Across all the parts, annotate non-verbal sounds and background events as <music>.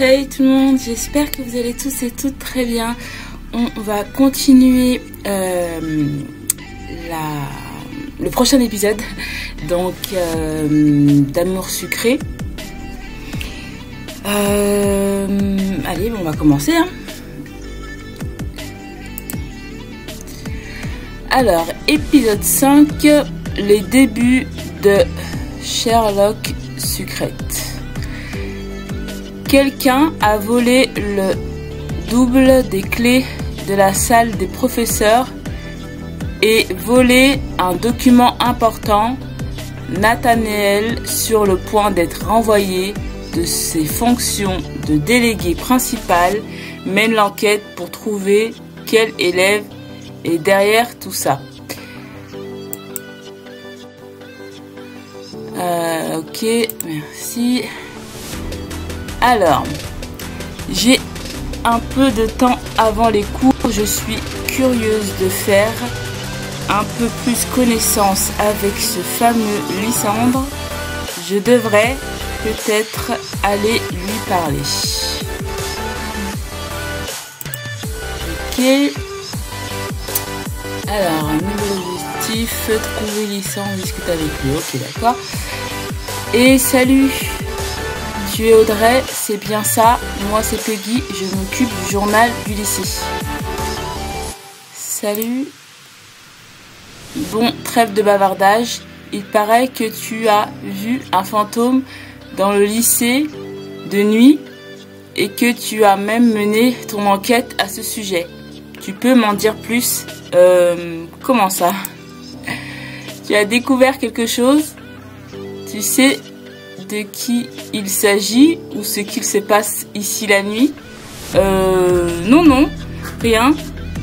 Hey tout le monde, j'espère que vous allez tous et toutes très bien. On va continuer euh, la, le prochain épisode donc euh, d'amour sucré. Euh, allez, on va commencer. Hein. Alors, épisode 5, les débuts de Sherlock Sucrète. Quelqu'un a volé le double des clés de la salle des professeurs et volé un document important. Nathanaël, sur le point d'être renvoyé de ses fonctions de délégué principal, mène l'enquête pour trouver quel élève est derrière tout ça. Euh, ok, merci. Alors, j'ai un peu de temps avant les cours. Je suis curieuse de faire un peu plus connaissance avec ce fameux Lysandre. Je devrais peut-être aller lui parler. Ok. Alors, un nouveau objectif, trouver Lysandre, discuter avec lui. Ok, d'accord. Et salut tu es Audrey, c'est bien ça. Moi c'est Peggy, je m'occupe du journal du lycée. Salut. Bon, trêve de bavardage. Il paraît que tu as vu un fantôme dans le lycée de nuit et que tu as même mené ton enquête à ce sujet. Tu peux m'en dire plus? Euh, Comment ça? <laughs> Tu as découvert quelque chose? Tu sais qui il s'agit ou ce qu'il se passe ici la nuit. Euh, non, non, rien.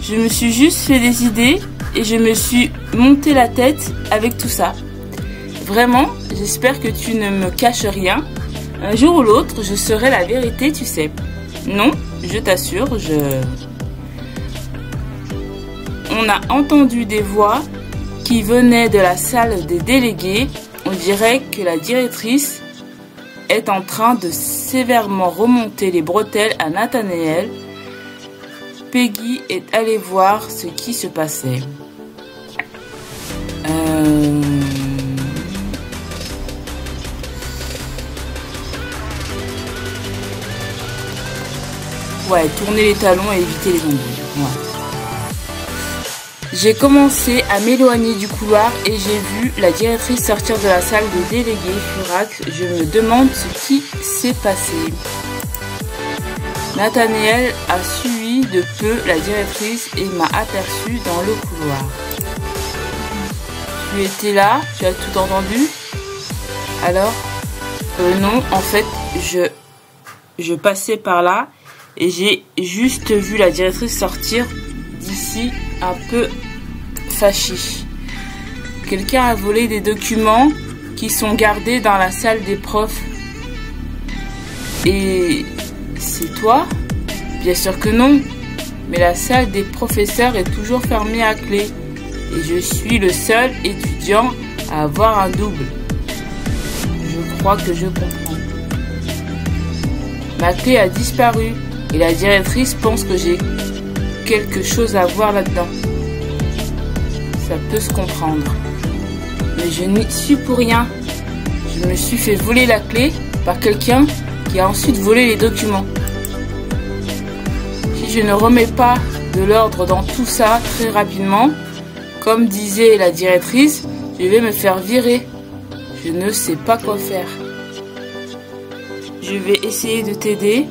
Je me suis juste fait des idées et je me suis monté la tête avec tout ça. Vraiment, j'espère que tu ne me caches rien. Un jour ou l'autre, je serai la vérité, tu sais. Non, je t'assure, je... On a entendu des voix qui venaient de la salle des délégués. On dirait que la directrice est en train de sévèrement remonter les bretelles à Nathanaël. Peggy est allée voir ce qui se passait. Euh... Ouais, tourner les talons et éviter les embrouilles. J'ai commencé à m'éloigner du couloir et j'ai vu la directrice sortir de la salle de délégués Furax. Je me demande ce qui s'est passé. Nathaniel a suivi de peu la directrice et m'a aperçu dans le couloir. Tu étais là? Tu as tout entendu? Alors euh, Non, en fait, je, je passais par là et j'ai juste vu la directrice sortir un peu fâché. Quelqu'un a volé des documents qui sont gardés dans la salle des profs. Et c'est toi? Bien sûr que non. Mais la salle des professeurs est toujours fermée à clé. Et je suis le seul étudiant à avoir un double. Je crois que je comprends. Ma clé a disparu et la directrice pense que j'ai quelque chose à voir là-dedans. Ça peut se comprendre. Mais je n'y suis pour rien. Je me suis fait voler la clé par quelqu'un qui a ensuite volé les documents. Si je ne remets pas de l'ordre dans tout ça très rapidement, comme disait la directrice, je vais me faire virer. Je ne sais pas quoi faire. Je vais essayer de t'aider.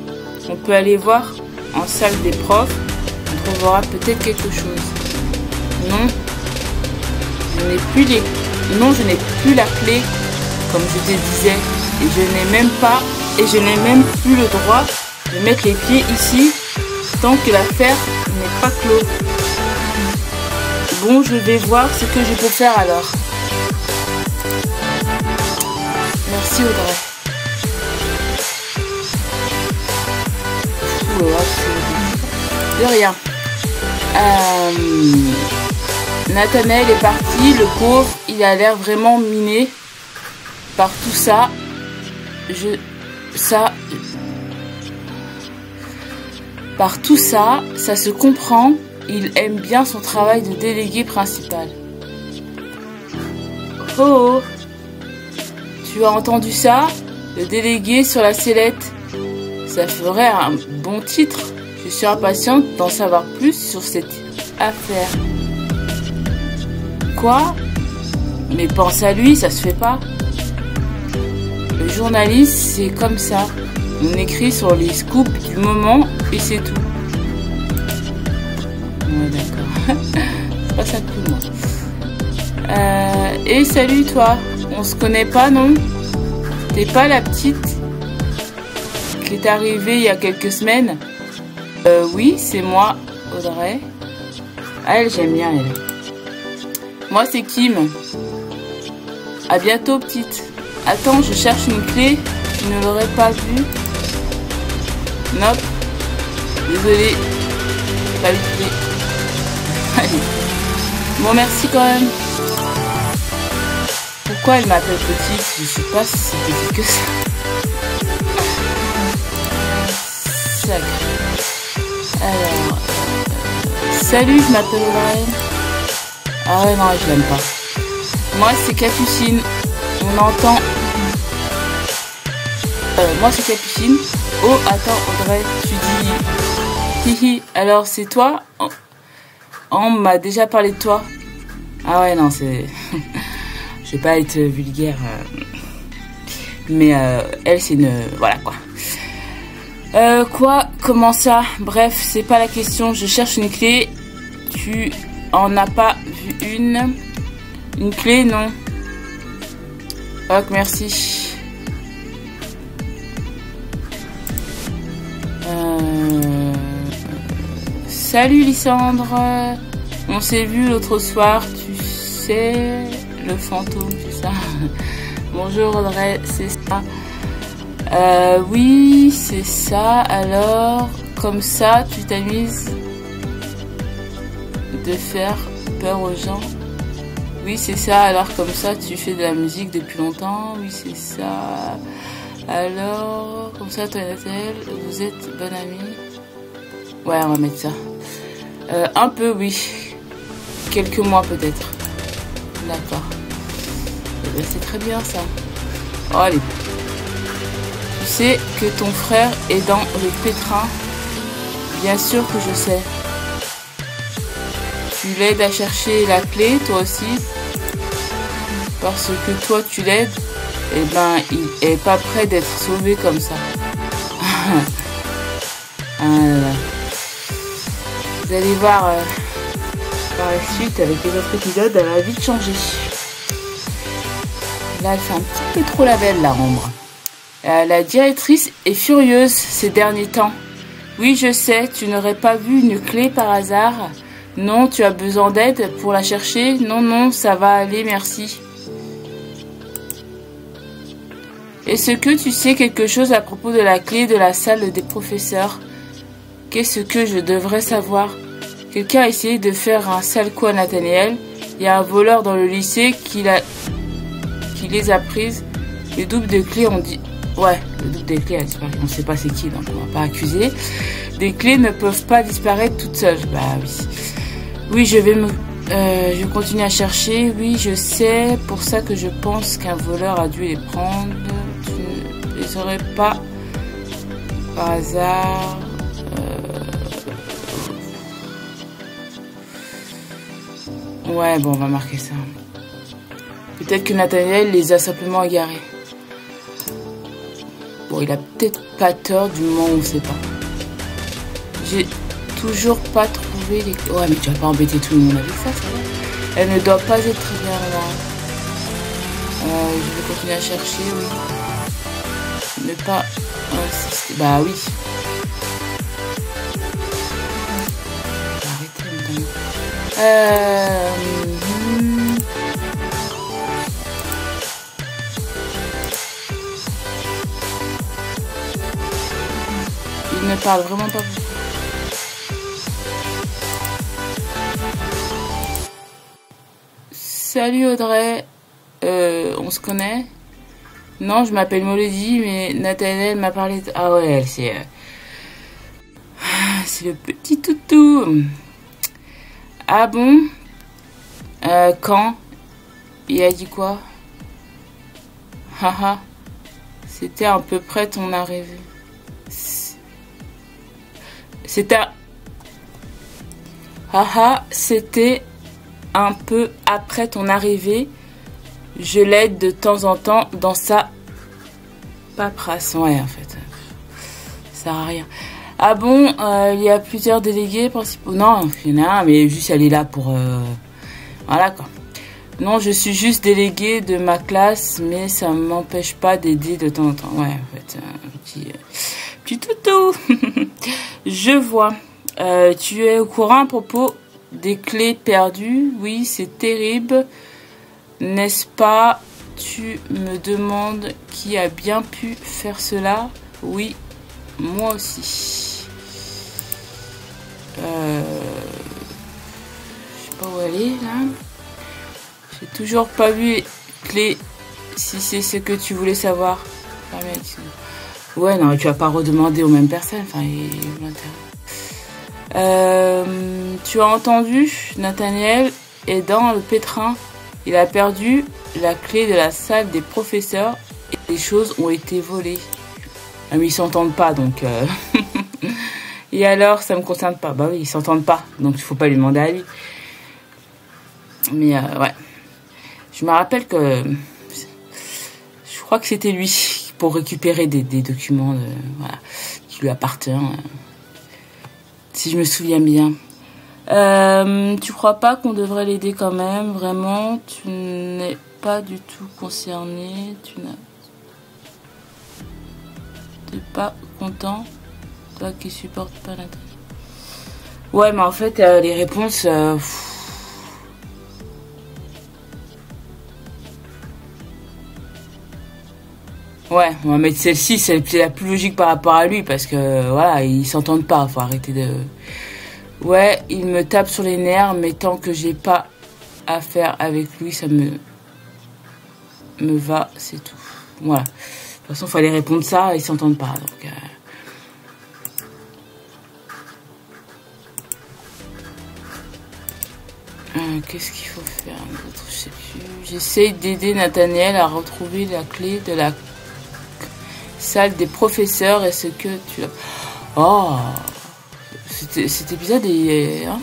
On peut aller voir en salle des profs peut-être quelque chose. Non, je n'ai plus les... Non, je n'ai plus la clé, comme je te disais. Et je n'ai même pas... Et je n'ai même plus le droit de mettre les pieds ici tant que l'affaire n'est pas clos. Bon, je vais voir ce que je peux faire alors. Merci Audrey. de rien. Euh, est parti, le pauvre, il a l'air vraiment miné par tout ça. Je, ça, Par tout ça, ça se comprend, il aime bien son travail de délégué principal. Oh, oh. Tu as entendu ça? Le délégué sur la sellette. Ça ferait un bon titre. Je suis impatiente d'en savoir plus sur cette affaire. Quoi? Mais pense à lui, ça se fait pas. Le journaliste, c'est comme ça. On écrit sur les scoops du moment et c'est tout. Ouais, d'accord. c'est <laughs> pas ça pour moi. Euh, et salut toi. On se connaît pas, non? T'es pas la petite? Qui est arrivée il y a quelques semaines? Euh, oui, c'est moi, Audrey. Ah, elle, j'aime bien, elle. Moi, c'est Kim. À bientôt, petite. Attends, je cherche une clé. Tu ne l'aurais pas vue? Nope. Désolé. Pas vite Allez. Bon, merci quand même. Pourquoi elle m'appelle petite? Je sais pas si c'est petite que ça. <laughs> Sacré. Alors. salut, je m'appelle Audrey. Ah ouais, non, je l'aime pas. Moi, c'est Capucine. On entend. Euh, moi, c'est Capucine. Oh, attends, Audrey, tu dis. Hihi, alors c'est toi? Oh, On m'a déjà parlé de toi. Ah ouais, non, c'est. <laughs> je vais pas être vulgaire. euh, Mais euh, elle, c'est une. Voilà quoi. Euh, quoi? Comment ça? Bref, c'est pas la question. Je cherche une clé. Tu en as pas vu une? Une clé, non Ok, merci. Euh... Salut Lysandre. On s'est vu l'autre soir, tu sais, le fantôme, c'est ça. <laughs> Bonjour Audrey, c'est ça. Euh, oui, c'est ça. Alors, comme ça, tu t'amuses de faire peur aux gens. Oui, c'est ça. Alors, comme ça, tu fais de la musique depuis longtemps. Oui, c'est ça. Alors, comme ça, toi et Nathalie, vous êtes bonne amie. Ouais, on va mettre ça. Euh, un peu, oui. Quelques mois peut-être. D'accord. Eh ben, c'est très bien ça. Allez. Tu sais que ton frère est dans le pétrin. Bien sûr que je sais. Tu l'aides à chercher la clé, toi aussi. Parce que toi, tu l'aides. Eh ben, il est pas prêt d'être sauvé comme ça. <laughs> Vous allez voir euh, par la suite avec les autres épisodes, elle va vite changer. Là, elle fait un petit peu trop la belle, la ombre. Euh, la directrice est furieuse ces derniers temps. Oui, je sais, tu n'aurais pas vu une clé par hasard. Non, tu as besoin d'aide pour la chercher. Non, non, ça va aller, merci. Est-ce que tu sais quelque chose à propos de la clé de la salle des professeurs? Qu'est-ce que je devrais savoir? Quelqu'un a essayé de faire un sale coup à Nathaniel. Il y a un voleur dans le lycée qui, qui les a prises. Le double de clés, on dit... Ouais, le double des clés a disparu. On ne sait pas c'est qui, donc on va pas accuser. Des clés ne peuvent pas disparaître toutes seules. Bah oui. Oui, je vais me... euh, je continue à chercher. Oui, je sais. Pour ça que je pense qu'un voleur a dû les prendre. Tu ne les aurais pas par hasard. euh, Ouais, bon, on va marquer ça. Peut-être que Nathaniel les a simplement égarés. Il a peut-être pas tort du moment où on sait pas. J'ai toujours pas trouvé les... Ouais, mais tu vas pas embêter tout le monde avec ça, ça va. Elle ne doit pas être très bien là. Euh, je vais continuer à chercher, oui. Ne pas. Bah oui. Arrêtez. Euh... Ne parle vraiment pas. Salut Audrey, Euh, on se connaît? Non, je m'appelle Molody, mais Nathaniel m'a parlé de... Ah ouais, elle c'est... euh, c'est le petit toutou. Ah bon? Euh, Quand? Il a dit quoi? Haha. C'était à peu près ton arrivée. C'était. Haha, c'était un peu après ton arrivée. Je l'aide de temps en temps dans sa paperasse. Ouais, en fait. Ça sert à rien. Ah bon, euh, il y a plusieurs délégués principaux? Non, il y en a mais juste elle est là pour. Euh, voilà quoi. Non, je suis juste déléguée de ma classe, mais ça ne m'empêche pas d'aider de temps en temps. Ouais, en fait, un petit, euh, toutou. <laughs> je vois. tu es au courant à propos des clés perdues? Oui, c'est terrible. N'est-ce pas? Tu me demandes qui a bien pu faire cela? Oui, moi aussi. Euh, je sais pas où est là. J'ai toujours pas vu les. Si c'est ce que tu voulais savoir. Ouais, non, tu vas pas redemander aux mêmes personnes. Enfin, euh, tu as entendu, Nathaniel est dans le pétrin. Il a perdu la clé de la salle des professeurs et les choses ont été volées. Ah, mais ils s'entendent pas, donc. Euh, <laughs> et alors, ça me concerne pas. Bah oui, ils s'entendent pas, donc il faut pas lui demander à lui. Mais euh, ouais. Je me rappelle que. Je crois que c'était lui pour récupérer des, documents qui lui appartiennent si je me souviens bien. Euh, tu crois pas qu'on devrait l'aider quand même? Vraiment, tu n'es pas du tout concerné. Tu n'as pas content? Toi qui supportes pas la Ouais, mais en fait, euh, les réponses. Euh, ouais, on va mettre celle-ci, c'est la plus logique par rapport à lui parce que voilà, ils s'entendent pas, faut arrêter de. Ouais, il me tape sur les nerfs, mais tant que j'ai pas à faire avec lui, ça me me va, c'est tout. Voilà. De toute façon, il fallait répondre ça, ils s'entendent pas. Euh. Euh, Qu'est-ce qu'il faut faire Je sais plus. J'essaye d'aider Nathaniel à retrouver la clé de la des professeurs et ce que tu as. Oh Cet épisode est. Hein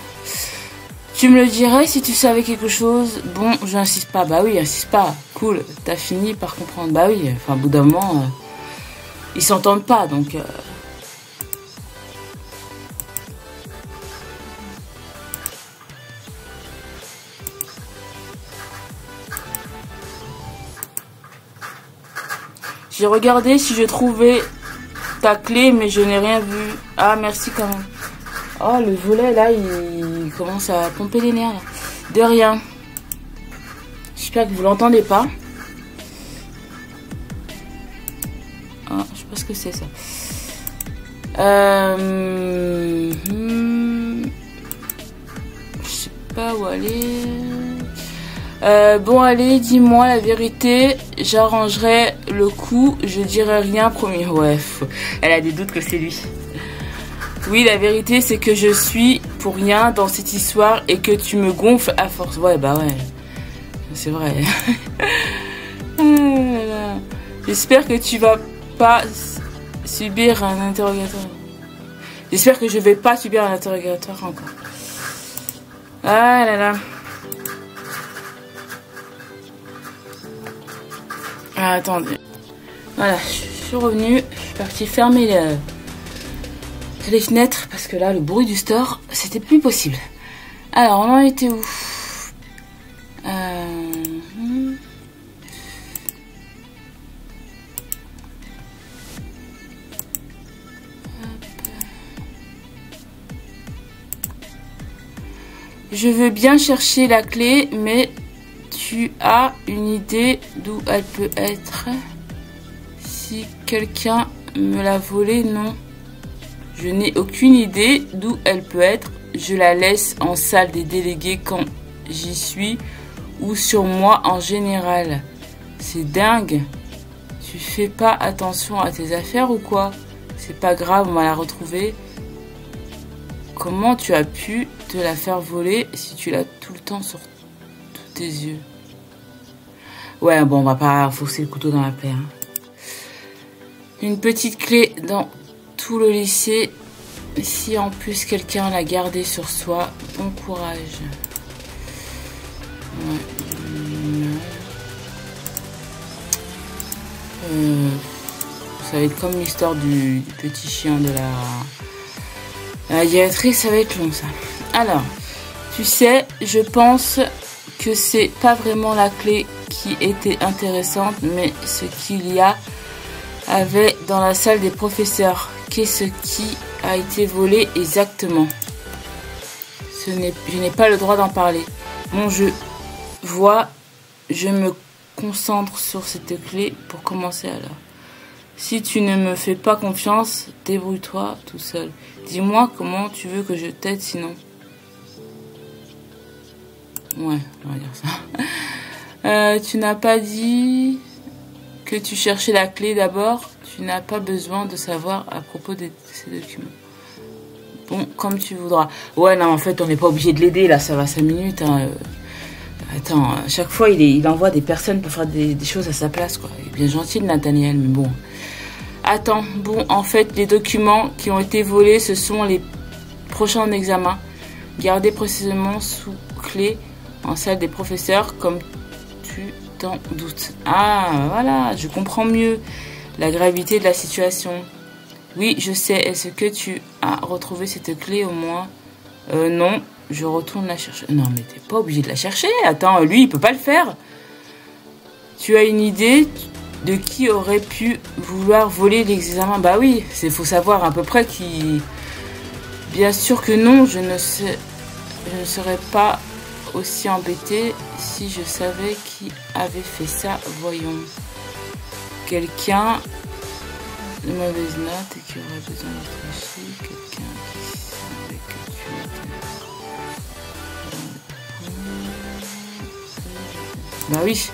tu me le dirais si tu savais quelque chose? Bon, j'insiste pas. Bah oui, insiste pas. Cool. T'as fini par comprendre. Bah oui. Enfin, au bout d'un moment, euh, ils s'entendent pas, donc. Euh. J'ai regardé si je trouvais ta clé, mais je n'ai rien vu. Ah, merci quand même. Oh, le volet, là, il commence à pomper les nerfs. De rien. J'espère que vous l'entendez pas. Ah, je sais pas ce que c'est, ça. Euh... Hmm. Je sais pas où aller. Euh, bon, allez, dis-moi la vérité. J'arrangerai le coup. Je dirai rien, promis. Ouais, elle a des doutes que c'est lui. Oui, la vérité, c'est que je suis pour rien dans cette histoire et que tu me gonfles à force. Ouais, bah ouais. C'est vrai. <laughs> J'espère que tu vas pas subir un interrogatoire. J'espère que je vais pas subir un interrogatoire encore. Ah là là. Ah, attendez. Voilà, je suis revenue. Je suis partie fermer le les fenêtres parce que là, le bruit du store, c'était plus possible. Alors, on en était où? Euh, hmm. Je veux bien chercher la clé, mais tu as une idée d'où elle peut être? Si quelqu'un me l'a volée, non. Je n'ai aucune idée d'où elle peut être. Je la laisse en salle des délégués quand j'y suis ou sur moi en général. C'est dingue. Tu fais pas attention à tes affaires ou quoi? C'est pas grave, on va la retrouver. Comment tu as pu te la faire voler si tu l'as tout le temps sur tous tes yeux? Ouais, bon, on va pas fausser le couteau dans la plaie. Hein. Une petite clé dans tout le lycée. Si en plus quelqu'un l'a gardée sur soi, bon courage. Euh, ça va être comme l'histoire du, petit chien de la, la directrice, ça va être long ça. Alors, tu sais, je pense que c'est pas vraiment la clé qui était intéressante, mais ce qu'il y a avait dans la salle des professeurs. Qu'est-ce qui a été volé exactement? Ce Je n'ai pas le droit d'en parler. Mon jeu vois, je me concentre sur cette clé pour commencer alors. Si tu ne me fais pas confiance, débrouille-toi tout seul. Dis-moi comment tu veux que je t'aide sinon. Ouais, on va dire ça. <laughs> Euh, tu n'as pas dit que tu cherchais la clé d'abord. Tu n'as pas besoin de savoir à propos de ces documents. Bon, comme tu voudras. Ouais, non, en fait, on n'est pas obligé de l'aider, là, ça va 5 minutes. Hein. Attends, à chaque fois, il, il envoie des personnes pour faire des, choses à sa place, quoi. Il est bien gentil, Nathaniel, mais bon. Attends, bon, en fait, les documents qui ont été volés, ce sont les prochains examens. Gardés précisément sous clé en salle des professeurs, comme doutes. Ah, voilà, je comprends mieux la gravité de la situation. Oui, je sais. Est-ce que tu as retrouvé cette clé au moins? Euh, Non, je retourne la chercher. Non, mais t'es pas obligé de la chercher. Attends, lui, il peut pas le faire. Tu as une idée de qui aurait pu vouloir voler l'examen? Bah oui, c'est faut savoir à peu près qui. Bien sûr que non, je ne sais, je ne serais pas aussi embêté si je savais qui avait fait ça. Voyons, quelqu'un de mauvaise note et qui aurait besoin d'être ici, quelqu'un qui savait que tu étais Bah oui.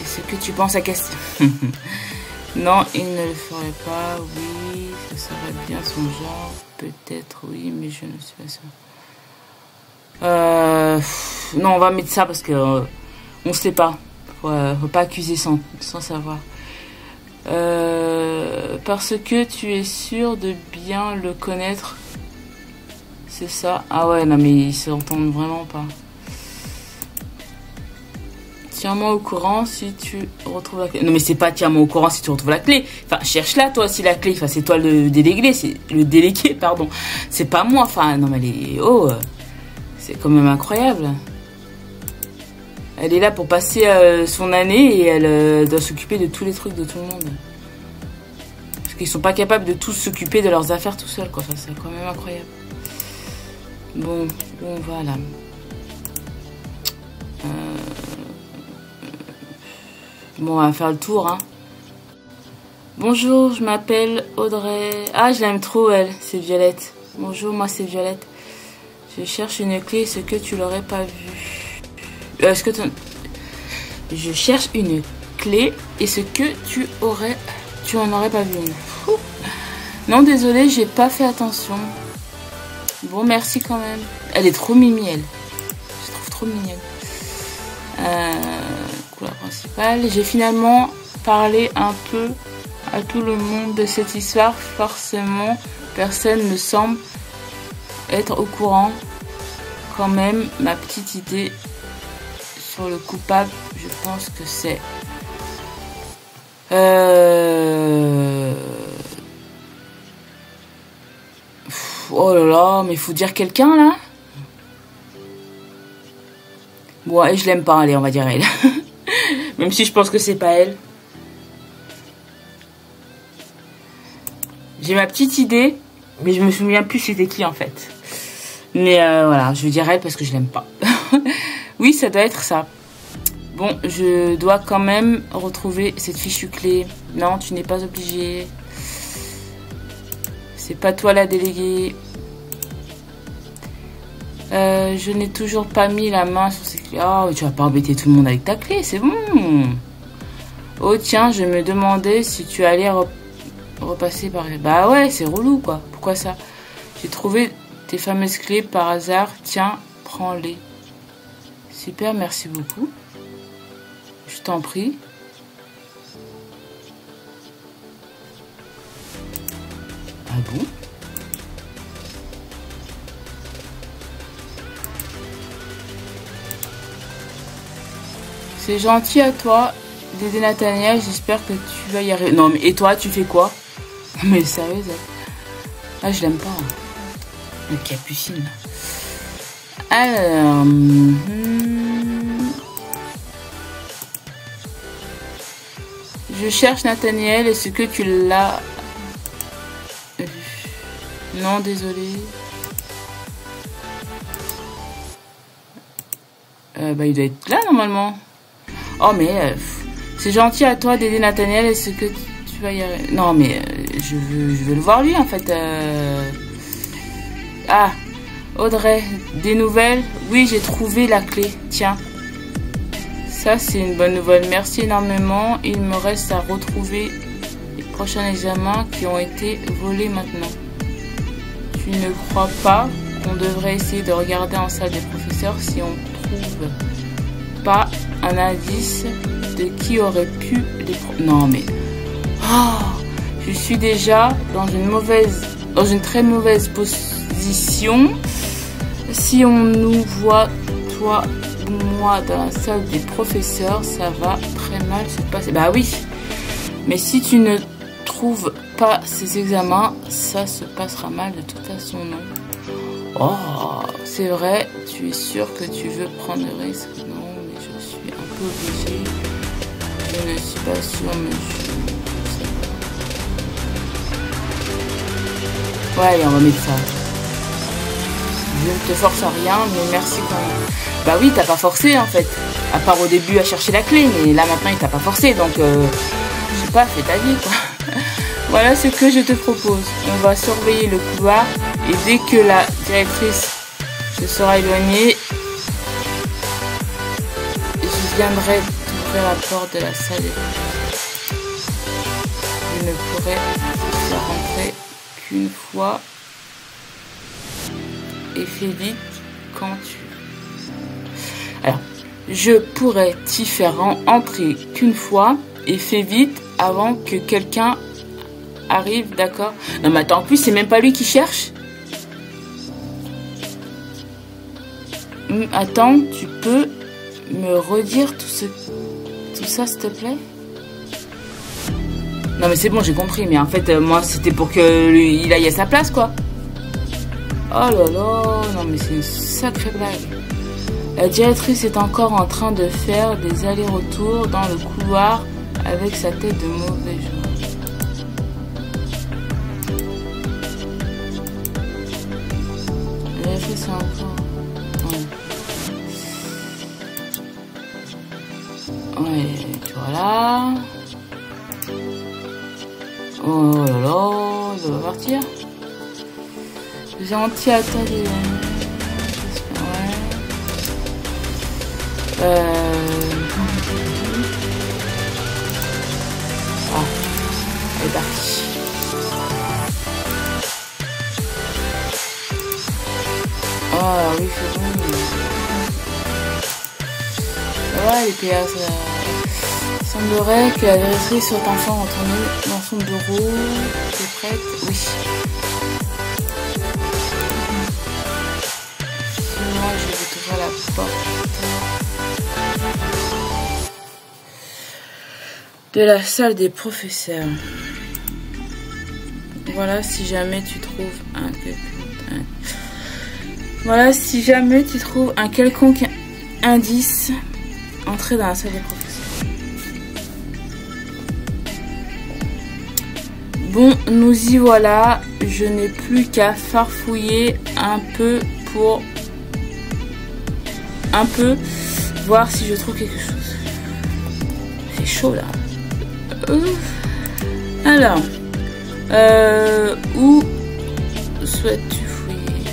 est ce que tu penses à question <laughs> Non, il ne le ferait pas. Oui, ce serait bien son genre. Peut-être oui, mais je ne suis pas sûre. Euh, non, on va mettre ça parce que euh, on sait pas. Faut, euh, faut pas accuser sans, savoir. Euh, parce que tu es sûr de bien le connaître. C'est ça. Ah ouais, non mais ils s'entendent vraiment pas. Tiens-moi au courant si tu retrouves la clé. Non, mais c'est pas tiens-moi au courant si tu retrouves la clé. Enfin, cherche-la, toi, si la clé. Enfin, c'est toi le délégué, c'est le délégué, <laughs> pardon. C'est pas moi. Enfin, non, mais est. Oh, c'est quand même incroyable. Elle est là pour passer euh, son année et elle euh, doit s'occuper de tous les trucs de tout le monde. Parce qu'ils sont pas capables de tous s'occuper de leurs affaires tout seuls, c'est quand même incroyable. Bon, bon, voilà. Euh... Bon, on va faire le tour. Hein. Bonjour, je m'appelle Audrey. Ah, je l'aime trop, elle. C'est Violette. Bonjour, moi, c'est Violette. Je cherche une clé. Est-ce que tu l'aurais pas euh, Est-ce que Je cherche une clé. Est-ce que tu aurais... Tu en aurais pas vu une Non, désolé, j'ai pas fait attention. Bon, merci quand même. Elle est trop mimi, elle. Je trouve trop mignonne. Euh, principale. J'ai finalement parlé un peu à tout le monde de cette histoire. Forcément, personne ne semble être au courant. Quand même, ma petite idée sur le coupable, je pense que c'est... Euh... Oh là là, mais faut dire quelqu'un là Ouais, je l'aime pas, allez, on va dire elle. <laughs> Même si je pense que c'est pas elle. J'ai ma petite idée, mais je me souviens plus c'était qui en fait. Mais euh, voilà, je veux dire parce que je l'aime pas. <laughs> oui, ça doit être ça. Bon, je dois quand même retrouver cette fichue clé. Non, tu n'es pas obligé. C'est pas toi la déléguée. Euh, je n'ai toujours pas mis la main sur ces clés. Oh, tu vas pas embêter tout le monde avec ta clé, c'est bon. Oh tiens, je me demandais si tu allais repasser par... Bah ouais, c'est relou quoi. Pourquoi ça? J'ai trouvé tes fameuses clés par hasard. Tiens, prends-les. Super, merci beaucoup. Je t'en prie. Ah bon? C'est gentil à toi d'aider Nathaniel, j'espère que tu vas y arriver. Non mais et toi tu fais quoi? <laughs> Mais sérieux Ah je l'aime pas. Capucine. Alors... Hmm. Je cherche Nathaniel, est-ce que tu l'as Non, désolé. Euh, bah, il doit être là normalement. Oh, mais euh, c'est gentil à toi d'aider Nathaniel. Est-ce que tu vas y arriver Non, mais euh, je, veux, le voir lui en fait. Ah, Audrey, des nouvelles? Oui, j'ai trouvé la clé. Tiens. Ça, c'est une bonne nouvelle. Merci énormément. Il me reste à retrouver les prochains examens qui ont été volés maintenant. Tu ne crois pas qu'on devrait essayer de regarder en salle des professeurs si on trouve pas un indice de qui aurait pu les... Non, mais... Oh, je suis déjà dans une mauvaise... Dans une très mauvaise position. Si on nous voit, toi moi dans la salle des professeurs, ça va très mal se passer. Bah oui, mais si tu ne trouves pas ces examens, ça se passera mal de toute façon, non Oh, c'est vrai, tu es sûr que tu veux prendre le risque Non, mais je suis un peu obligée. Je ne suis pas sûre, mais je... Ouais, on va mettre ça. Je ne te force à rien, mais merci quand même. Bah oui, t'as pas forcé en fait. À part au début à chercher la clé, mais là maintenant il t'a pas forcé, donc euh, je sais pas, fais ta vie quoi. <laughs> voilà ce que je te propose. On va surveiller le couloir et dès que la directrice se sera éloignée, je viendrai ouvrir la porte de la salle. Je ne pourrai rentrer qu'une fois et fais vite quand tu alors, je pourrais t'y faire entrer qu'une fois et fais vite avant que quelqu'un arrive, d'accord? Non mais attends, en plus c'est même pas lui qui cherche. Hum, attends, tu peux me redire tout ce tout ça s'il te plaît? Non mais c'est bon, j'ai compris, mais en fait euh, moi c'était pour que il aille à sa place quoi. Oh là là, non mais c'est une sacrée blague. La directrice est encore en train de faire des allers-retours dans le couloir avec sa tête de mauvais jour. A fait ça encore. Ouais. ouais. Oh là là, il va partir. Gentil à toi, Euh... Ah, elle est partie. Ah oui, c'est bon. Ouais, les PA, ça... Il semblerait que la directrice soit enfin retournée dans son bureau. Tu es prête? Oui. De la salle des professeurs. Voilà si jamais tu trouves un, voilà si jamais tu trouves un quelconque indice entrer dans la salle des professeurs. Bon, nous y voilà. Je n'ai plus qu'à farfouiller un peu pour un peu voir si je trouve quelque chose. C'est chaud là. Alors, euh, où souhaites-tu fouiller?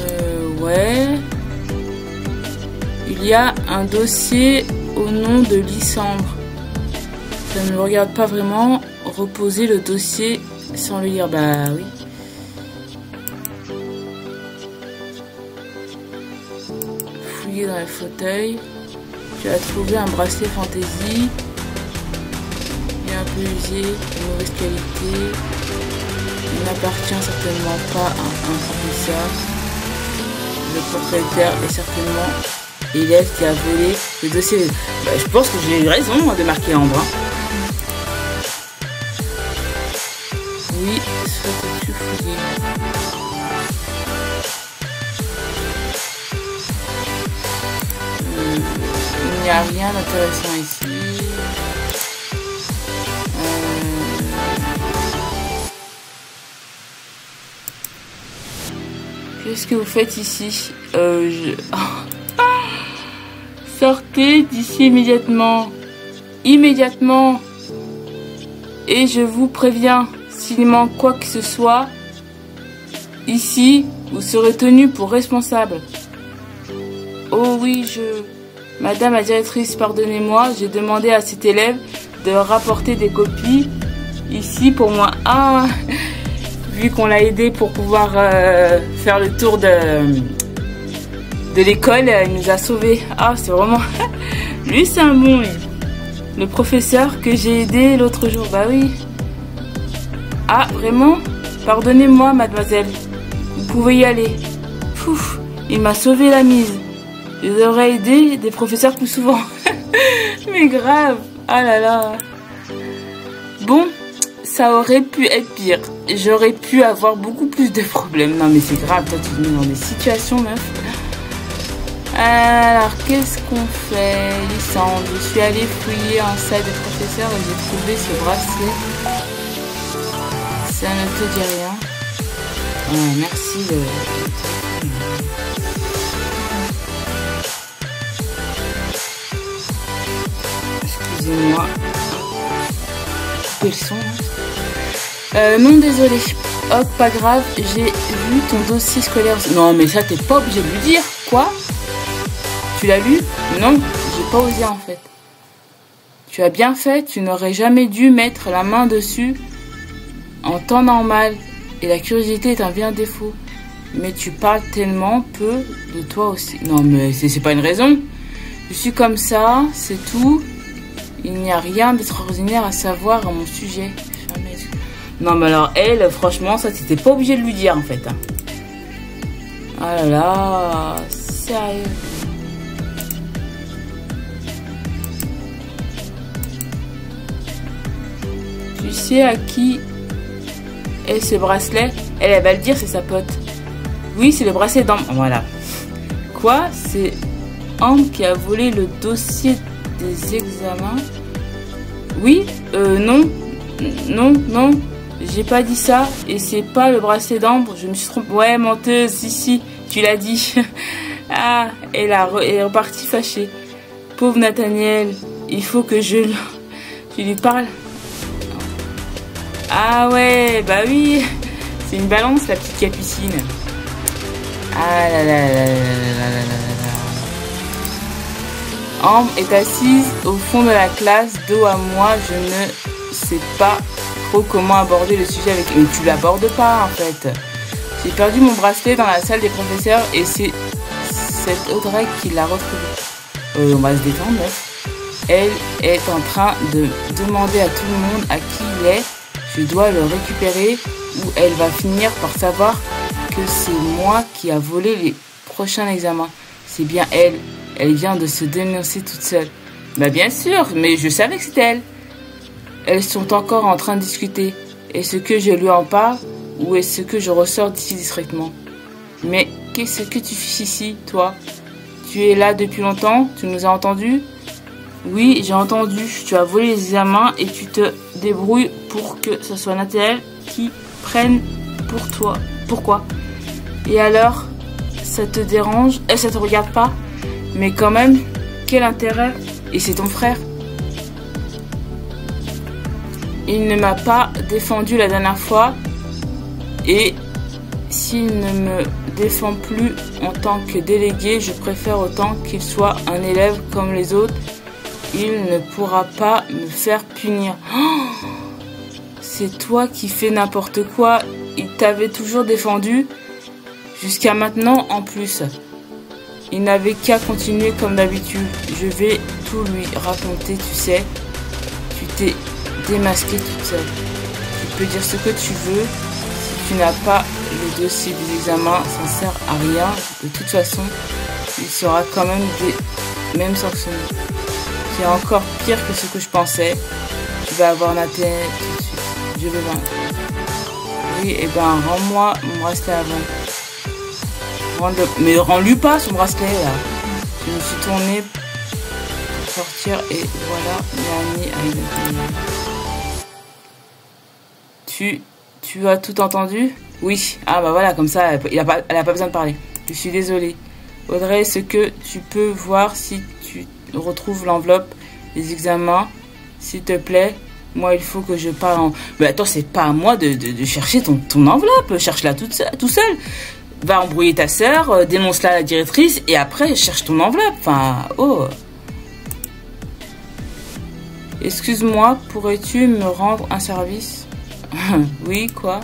Euh, Ouais. Il y a un dossier au nom de Lysandre. Ça ne me regarde pas vraiment. reposer le dossier sans le lire Bah oui. Dans le fauteuil. Tu as trouvé un bracelet fantaisie. Il est un peu usé, de mauvaise qualité. Il n'appartient certainement pas à un professeur. Le propriétaire est certainement l'élève qui a volé le dossier. Bah, je pense que j'ai eu raison moi, de marquer Ambre. Hein. Oui, souhaites-tu fouiller rien d'intéressant ici. Qu'est-ce que vous faites ici euh, <laughs> Sortez d'ici immédiatement. Immédiatement. Et je vous préviens, s'il manque quoi que ce soit, ici, vous serez tenu pour responsable. Oh oui, je... Madame la directrice, pardonnez-moi, j'ai demandé à cet élève de rapporter des copies ici pour moi. Ah vu qu'on l'a aidé pour pouvoir euh, faire le tour de, l'école, il nous a sauvés. Ah, c'est vraiment... <laughs> Lui, c'est un bon, Le professeur que j'ai aidé l'autre jour, bah oui. Ah, vraiment? Pardonnez-moi, mademoiselle. Vous pouvez y aller. Pouf, il m'a sauvé la mise. Je devrais aider des professeurs plus souvent. <laughs> Mais grave. Ah là là. Bon, ça aurait pu être pire. J'aurais pu avoir beaucoup plus de problèmes. Non mais c'est grave, toi tu te mets dans des situations meuf. Alors qu'est-ce qu'on fait Lissandre, je suis allée fouiller en salle de professeur et j'ai trouvé ce bracelet. Ça ne te dit rien. Merci de... Excusez-moi. Sont euh, non, désolé. Oh, pas grave, j'ai vu ton dossier scolaire. Non, mais ça, t'es pas obligé de lui dire. Quoi? Tu l'as lu? Non, j'ai pas osé en fait. Tu as bien fait, tu n'aurais jamais dû mettre la main dessus en temps normal. Et la curiosité est un bien défaut. Mais tu parles tellement peu de toi aussi. Non, mais c'est pas une raison. Je suis comme ça, c'est tout. Il n'y a rien d'extraordinaire à savoir à mon sujet. Non, mais alors, elle, franchement, ça, c'était pas obligé de lui dire, en fait. Ah là là, sérieux. Tu sais à qui est ce bracelet? Elle, elle va le dire, c'est sa pote. Oui, c'est le bracelet d'Ambre. Voilà. Quoi? C'est Ambre qui a volé le dossier examens Oui Euh, non. Non, non. J'ai pas dit ça et c'est pas le bracelet d'ambre. Je me suis trompée. Ouais, menteuse, si, si, tu l'as dit. <laughs> ah, elle, a, est repartie fâchée. Pauvre Nathaniel, il faut que je, je <laughs> lui parle. Ah ouais, bah oui, c'est une balance la petite capucine. Ah là là là là là là là là Ambre est assise au fond de la classe, dos à moi, je ne sais pas comment aborder le sujet avec... Mais tu l'abordes pas en fait. J'ai perdu mon bracelet dans la salle des professeurs et c'est cette Audrey qui l'a retrouvé. Euh, on va se détendre. Elle est en train de demander à tout le monde à qui il est. Je dois le récupérer ou elle va finir par savoir que c'est moi qui a volé les prochains examens. C'est bien elle. Elle vient de se dénoncer toute seule. Bah bien sûr, mais je savais que c'était elle. Elles sont encore en train de discuter. Est-ce que je lui en parle ou est-ce que je ressors d'ici discrètement? Mais qu'est-ce que tu fais ici, toi? Tu es là depuis longtemps? Tu nous as entendus? Oui, j'ai entendu. Tu as volé les examens et tu te débrouilles pour que ce soit Nathalie qui prenne pour toi. Pourquoi? Et alors Ça te dérange? Et ça te regarde pas? Mais quand même, quel intérêt? Et c'est ton frère il ne m'a pas défendu la dernière fois et s'il ne me défend plus en tant que délégué, je préfère autant qu'il soit un élève comme les autres. Il ne pourra pas me faire punir. c'est toi qui fais n'importe quoi. Il t'avait toujours défendu. Jusqu'à maintenant en plus. Il n'avait qu'à continuer comme d'habitude. Je vais tout lui raconter, tu sais. Tu t'es démasqué toute seule. Tu peux dire ce que tu veux. Si tu n'as pas le dossier des examens, ça ne sert à rien. De toute façon, il sera quand même des mêmes sanctionné. C'est encore pire que ce que je pensais. Tu vas avoir la tête tout de suite. Je vais vendre. Oui, et eh ben rends-moi mon bracelet avant. Mais rends-lui pas son bracelet là. Je me suis tournée pour sortir et voilà, a Tu, tu as tout entendu? Oui. Ah bah voilà, comme ça, elle a, pas, elle a pas besoin de parler. Je suis désolée. Audrey, ce que tu peux voir si tu retrouves l'enveloppe des examens, s'il te plaît moi, il faut que je parle en... Mais attends, c'est pas à moi de, de, chercher ton, ton enveloppe. Cherche-la tout seul va embrouiller ta sœur, euh, dénonce-la à la directrice et après cherche ton enveloppe. Enfin, oh. Excuse-moi, pourrais-tu me rendre un service? <laughs> Oui, quoi?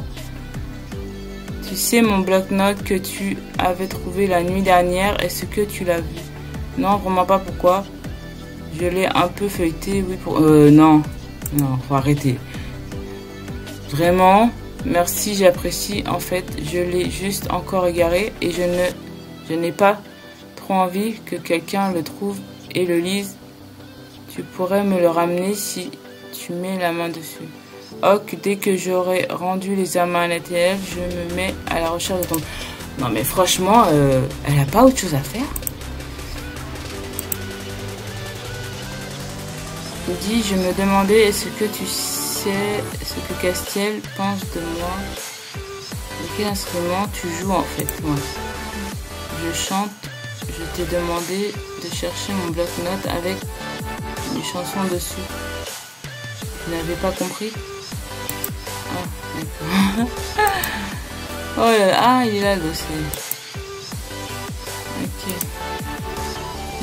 Tu sais mon bloc-notes que tu avais trouvé la nuit dernière, est-ce que tu l'as vu? Non, vraiment pas pourquoi? Je l'ai un peu feuilleté, oui, pour... Euh, non, non, faut arrêter. Vraiment? Merci, j'apprécie. En fait, je l'ai juste encore égaré et je ne je n'ai pas trop envie que quelqu'un le trouve et le lise. Tu pourrais me le ramener si tu mets la main dessus. Ok, dès que j'aurai rendu les amants à l'ATF, je me mets à la recherche de ton... Non mais franchement, euh, elle a pas autre chose à faire Dis, je me demandais, est-ce que tu ce que Castiel pense de moi. De quel instrument tu joues en fait, moi Je chante. Je t'ai demandé de chercher mon bloc-notes avec une chanson dessus. Tu n'avais pas compris? Ah, <laughs> oh ah, il est là dossier. Ok.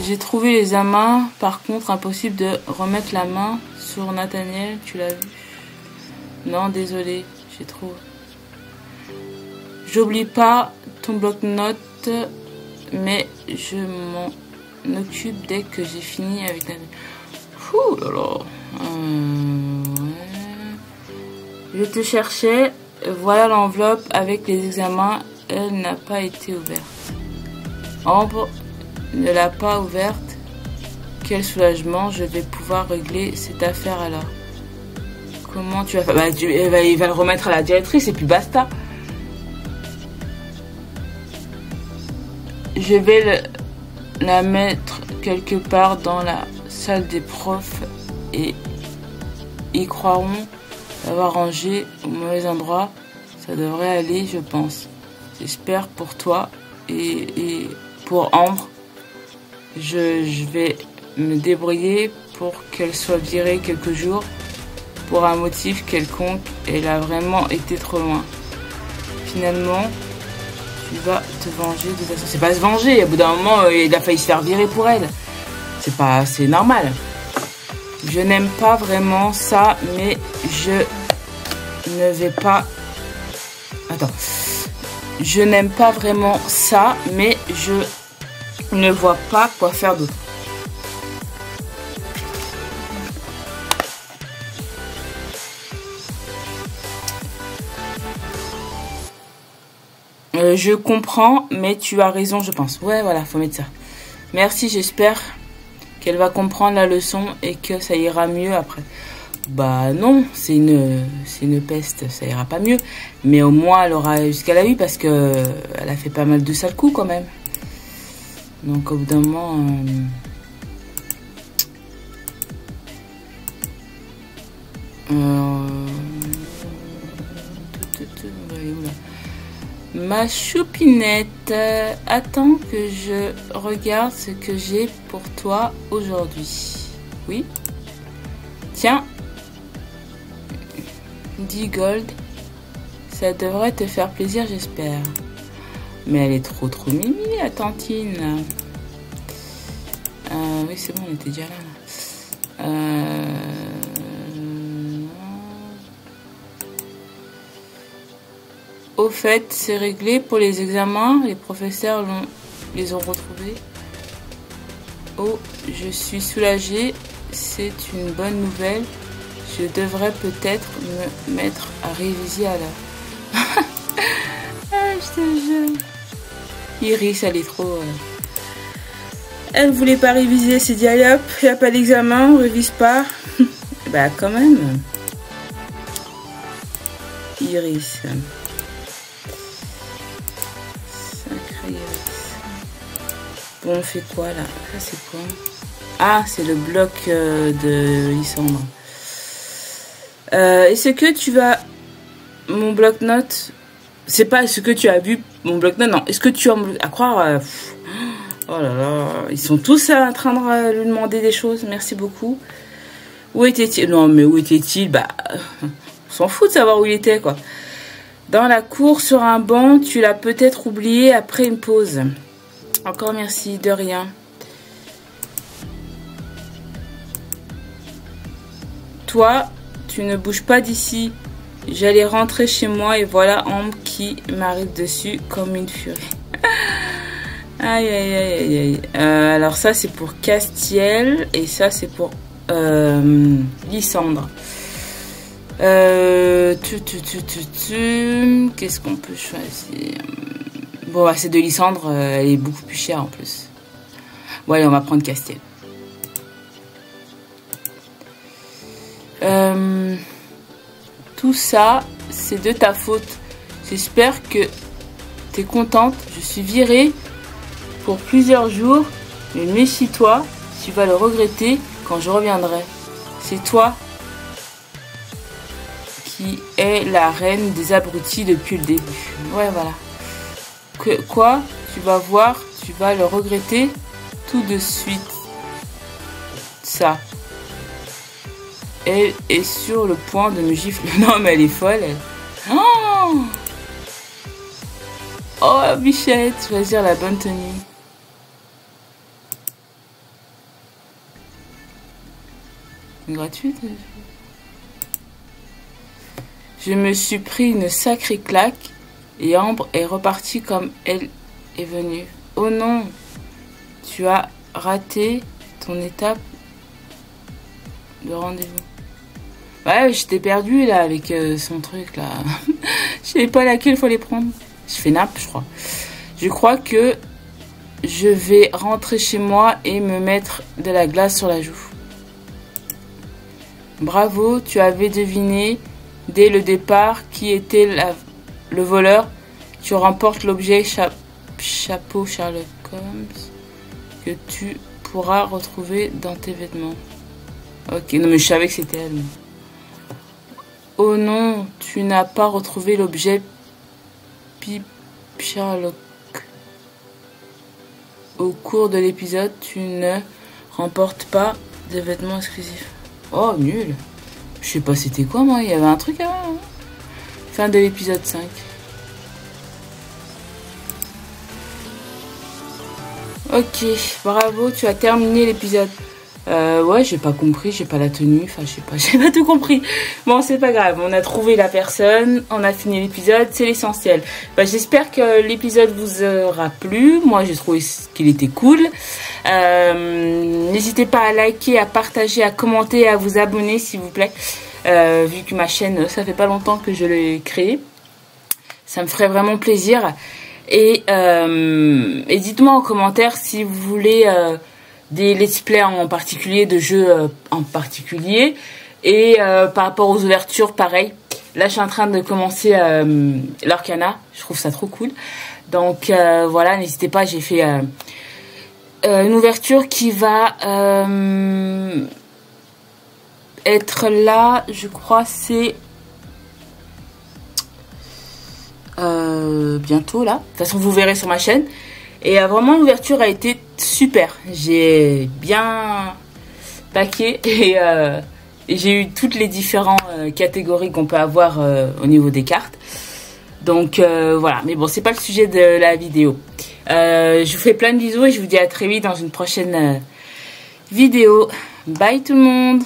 J'ai trouvé les amas. Par contre, impossible de remettre la main sur Nathaniel. Tu l'as vu? Non, désolé, j'ai trop. J'oublie pas ton bloc-notes, mais je m'en occupe dès que j'ai fini avec la. Ouh là là. Je te cherchais. Voilà l'enveloppe avec les examens. Elle n'a pas été ouverte. Ambre ne l'a pas ouverte. Quel soulagement, je vais pouvoir régler cette affaire alors. Comment tu vas faire bah, il, va, le remettre à la directrice et puis basta. Je vais la mettre quelque part dans la salle des profs et ils croiront l'avoir rangé au mauvais endroit. Ça devrait aller, je pense. J'espère pour toi et, pour Ambre. Je, je vais me débrouiller pour qu'elle soit virée quelques jours pour un motif quelconque, elle a vraiment été trop loin. Finalement, tu vas te venger de ta C'est pas se venger, au bout d'un moment, euh, il a failli se faire virer pour elle. C'est pas, c'est normal. Je n'aime pas vraiment ça, mais je ne vais pas. Attends. Je n'aime pas vraiment ça, mais je ne vois pas quoi faire d'autre. Euh, je comprends, mais tu as raison, je pense. Ouais, voilà, faut mettre ça. Merci, j'espère qu'elle va comprendre la leçon et que ça ira mieux après. Bah non, c'est une, c'est une peste, ça ira pas mieux. Mais au moins, elle aura eu ce qu'elle parce que elle a fait pas mal de sales coups quand même. Donc au bout d'un moment... Euh, euh, Ma choupinette, attends que je regarde ce que j'ai pour toi aujourd'hui. Oui Tiens, 10 gold. Ça devrait te faire plaisir, j'espère. Mais elle est trop trop mimi, la tantine. Euh, oui, c'est bon, on était déjà là. Euh, Au fait, c'est réglé pour les examens. Les professeurs les ont retrouvés. Oh, je suis soulagée. C'est une bonne nouvelle. Je devrais peut-être me mettre à réviser à l'heure. <laughs> ah, je te jure. Iris, elle est trop... Euh, elle voulait pas réviser, c'est dit allez hop, n'y a pas d'examen, on révise pas. <laughs> bah quand même. Iris. On fait quoi là? Ça c'est quoi? Ah, c'est le bloc euh, de Lissandre. Euh, Est-ce que tu vas... Mon bloc-notes... C'est pas ce que tu as vu, mon bloc-notes, non. Est-ce que tu as... À croire... Euh, oh là là, ils sont tous en train de lui demander des choses. Merci beaucoup. Où était-il? Non, mais où était-il? Bah, on s'en fout de savoir où il était, quoi. Dans la cour, sur un banc, tu l'as peut-être oublié après une pause. Encore merci, de rien. Toi, tu ne bouges pas d'ici. J'allais rentrer chez moi et voilà Ambre qui m'arrive dessus comme une furie. <laughs> aïe, aïe, aïe, aïe. Euh, alors ça, c'est pour Castiel et ça, c'est pour euh, Lysandre. Euh, Qu'est-ce qu'on peut choisir? Bon, bah, c'est de Lysandre, euh, elle est beaucoup plus chère en plus. Bon, allez, on va prendre Castiel. Euh, tout ça, c'est de ta faute. J'espère que tu es contente. Je suis virée pour plusieurs jours. Mais méfie-toi, tu vas le regretter quand je reviendrai. C'est toi qui es la reine des abrutis depuis le début. Ouais, voilà. Quoi Tu vas voir, tu vas le regretter tout de suite. Ça. Elle est sur le point de me gifler. <laughs> Non, mais elle est folle. Oh, oh Bichette, choisir la bonne tenue. Gratuite Je me suis pris une sacrée claque et Ambre est repartie comme elle est venue. Oh non, tu as raté ton étape de rendez-vous. Ouais, j'étais perdue là avec euh, son truc là. <laughs> je savais pas laquelle il fallait prendre. Je fais nappe, je crois. Je crois que je vais rentrer chez moi et me mettre de la glace sur la joue. Bravo, tu avais deviné dès le départ qui était le voleur. Tu remportes l'objet chapeau Sherlock Holmes que tu pourras retrouver dans tes vêtements. Ok, non mais je savais que c'était elle. Oh non, tu n'as pas retrouvé l'objet Pip Sherlock. Au cours de l'épisode, tu ne remportes pas de vêtements exclusifs. Oh, nul. Je sais pas c'était quoi moi, il y avait un truc avant. Hein. Fin de l'épisode 5. Ok, bravo, tu as terminé l'épisode. Euh, ouais, j'ai pas compris, j'ai pas la tenue, enfin, je sais pas, <laughs> j'ai pas tout compris. Bon, c'est pas grave, on a trouvé la personne, on a fini l'épisode, c'est l'essentiel. Bah, j'espère que l'épisode vous aura plu. Moi, j'ai trouvé qu'il était cool. Euh, N'hésitez pas à liker, à partager, à commenter, à vous abonner, s'il vous plaît. Euh, vu que ma chaîne, ça fait pas longtemps que je l'ai créée. Ça me ferait vraiment plaisir. Et, euh, et dites-moi en commentaire si vous voulez euh, des let's play en particulier, de jeux euh, en particulier. Et euh, par rapport aux ouvertures, pareil. Là, je suis en train de commencer euh, l'Arcana. Je trouve ça trop cool. Donc voilà, n'hésitez pas, j'ai fait une ouverture qui va être là, je crois, c'est bientôt là. De toute façon, vous verrez sur ma chaîne. Et euh, vraiment, l'ouverture a été super. J'ai bien paqué euh, et, j'ai eu toutes les différentes euh, catégories qu'on peut avoir au niveau des cartes. Donc voilà, mais bon, c'est pas le sujet de la vidéo. je vous fais plein de bisous et je vous dis à très vite dans une prochaine vidéo. Bye tout le monde